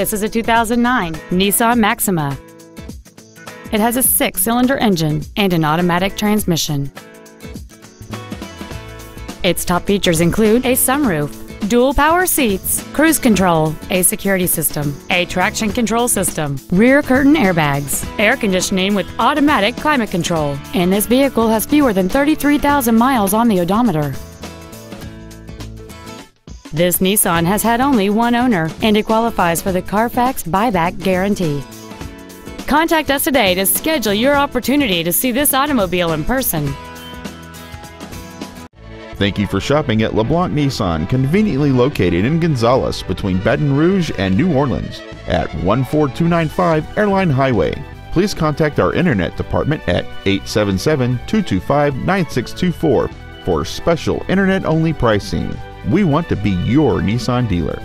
This is a 2009 Nissan Maxima. It has a six-cylinder engine and an automatic transmission. Its top features include a sunroof, dual power seats, cruise control, a security system, a traction control system, rear curtain airbags, air conditioning with automatic climate control, and this vehicle has fewer than 33,000 miles on the odometer. This Nissan has had only one owner and it qualifies for the Carfax buyback guarantee. Contact us today to schedule your opportunity to see this automobile in person. Thank you for shopping at LeBlanc Nissan, conveniently located in Gonzales between Baton Rouge and New Orleans at 14295 Airline Highway. Please contact our internet department at 877 225 9624 for special internet only pricing. We want to be your Nissan dealer.